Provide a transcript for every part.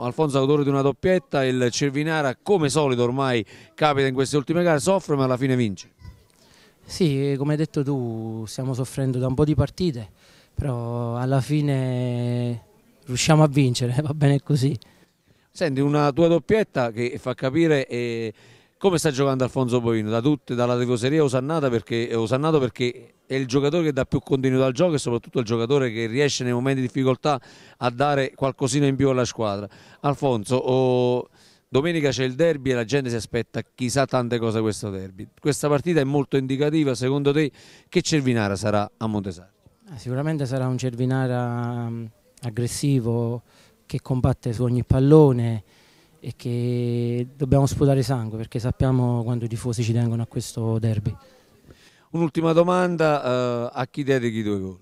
Alfonso autore di una doppietta, il Cervinara come solito ormai capita in queste ultime gare, soffre ma alla fine vince. Sì, come hai detto tu stiamo soffrendo da un po' di partite, però alla fine riusciamo a vincere, va bene così. Senti, una tua doppietta che fa capire eh, come sta giocando Alfonso Bovino, da tutte, dalla tifoseria Osannato perché, Osannato perché è il giocatore che dà più continuità al gioco e soprattutto il giocatore che riesce nei momenti di difficoltà a dare qualcosina in più alla squadra. Alfonso, oh, domenica c'è il derby e la gente si aspetta chissà tante cose questo derby. Questa partita è molto indicativa, secondo te che Cervinara sarà a Montesardo? Eh, sicuramente sarà un Cervinara mm, aggressivo che combatte su ogni pallone e che dobbiamo sputare sangue perché sappiamo quando i tifosi ci tengono a questo derby. Un'ultima domanda, uh, a chi dedichi i due gol?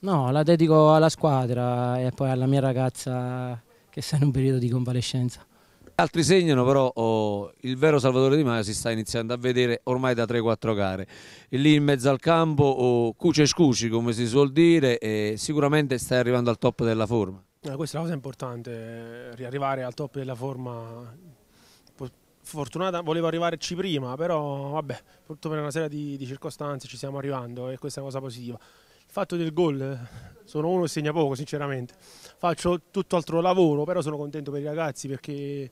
No, la dedico alla squadra e poi alla mia ragazza che sta in un periodo di convalescenza. Altri segnano però oh, il vero Salvatore Di Maio si sta iniziando a vedere ormai da 3-4 gare. E lì in mezzo al campo, oh, cuce scuci come si suol dire, e sicuramente stai arrivando al top della forma. Eh, questa è la cosa importante, riarrivare al top della forma fortunata, volevo arrivarci prima, però vabbè, purtroppo per una serie di, di, circostanze ci stiamo arrivando e questa è una cosa positiva. Il fatto del gol, sono uno che segna poco sinceramente, faccio tutto altro lavoro, però sono contento per i ragazzi perché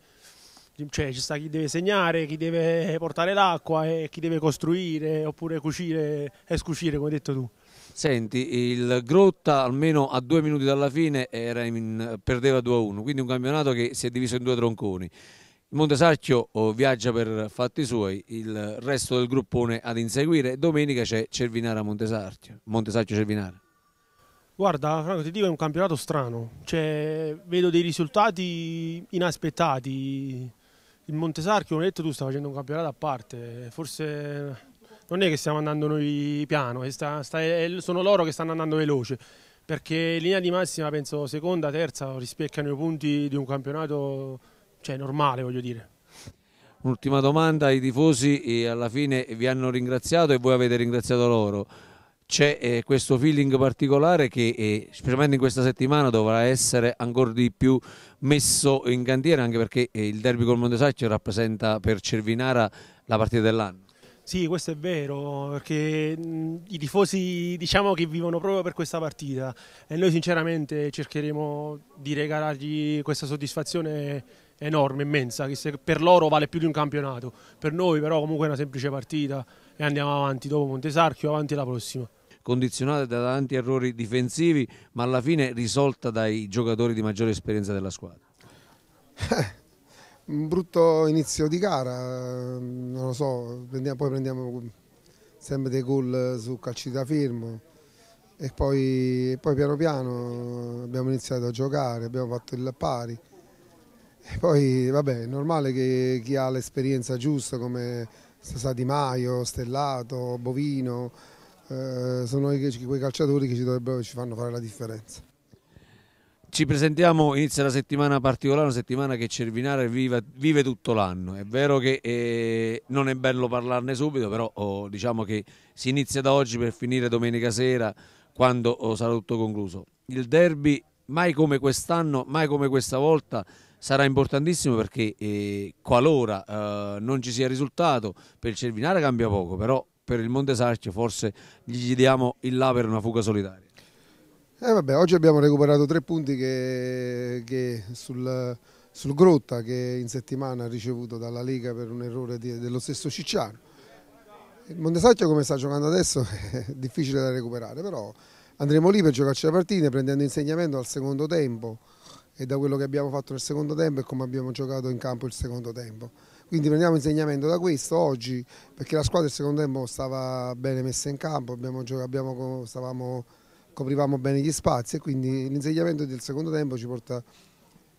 cioè, ci sta chi deve segnare, chi deve portare l'acqua e chi deve costruire oppure cucire e scucire come hai detto tu. Senti, il Grotta almeno a due minuti dalla fine in, perdeva 2-1, quindi un campionato che si è diviso in due tronconi. Il Montesarchio oh, viaggia per fatti suoi, il resto del gruppone ad inseguire. Domenica c'è Cervinara Montesarchio, Montesarchio Cervinara. Guarda, Franco, ti dico è un campionato strano, cioè, vedo dei risultati inaspettati. Il Montesarchio, come hai detto tu, sta facendo un campionato a parte, forse non è che stiamo andando noi piano, sta, sta, sono loro che stanno andando veloce, perché in linea di massima penso seconda, terza rispecchiano i punti di un campionato cioè normale voglio dire. Un'ultima domanda, i tifosi alla fine vi hanno ringraziato e voi avete ringraziato loro. C'è eh, questo feeling particolare che eh, specialmente in questa settimana dovrà essere ancora di più messo in cantiere anche perché eh, il derby col Montesacchio rappresenta per Cervinara la partita dell'anno. Sì, questo è vero, perché i tifosi diciamo che vivono proprio per questa partita e noi sinceramente cercheremo di regalargli questa soddisfazione enorme, immensa, che per loro vale più di un campionato, per noi però comunque è una semplice partita e andiamo avanti dopo Montesarchio, avanti la prossima. Condizionata da tanti errori difensivi, ma alla fine risolta dai giocatori di maggiore esperienza della squadra. Eh, un brutto inizio di gara, non lo so, prendiamo, poi prendiamo sempre dei gol su calci da fermo e poi, poi piano piano abbiamo iniziato a giocare, abbiamo fatto il pari e poi vabbè, è normale che chi ha l'esperienza giusta come Di Maio, Stellato, Bovino, eh, sono quei calciatori che ci, ci fanno fare la differenza. Ci presentiamo, inizia la settimana particolare, una settimana che Cervinare vive, vive tutto l'anno. È vero che eh, non è bello parlarne subito, però oh, diciamo che si inizia da oggi per finire domenica sera quando oh, sarà tutto concluso. Il derby mai come quest'anno, mai come questa volta sarà importantissimo perché eh, qualora eh, non ci sia risultato per Cervinare cambia poco, però per il Montesarchio forse gli diamo il là per una fuga solitaria. Eh vabbè, oggi abbiamo recuperato tre punti che, che sul, sul, Grotta che in settimana ha ricevuto dalla Lega per un errore di, dello stesso Cicciano. Il Montesacchio come sta giocando adesso è difficile da recuperare, però andremo lì per giocarci la partita prendendo insegnamento al secondo tempo e da quello che abbiamo fatto nel secondo tempo e come abbiamo giocato in campo il secondo tempo. Quindi prendiamo insegnamento da questo oggi perché la squadra il secondo tempo stava bene messa in campo, abbiamo, abbiamo, stavamo, coprivamo bene gli spazi e quindi l'insegnamento del secondo tempo ci porta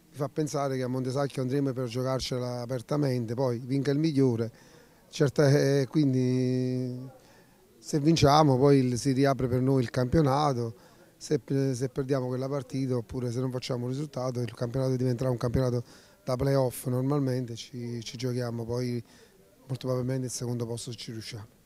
fa pensare che a Montesacchio andremo per giocarcela apertamente, poi vinca il migliore, certo, eh, quindi se vinciamo poi si riapre per noi il campionato se, se, perdiamo quella partita oppure se non facciamo un risultato il campionato diventerà un campionato da playoff normalmente, ci, ci giochiamo poi molto probabilmente il secondo posto ci riusciamo.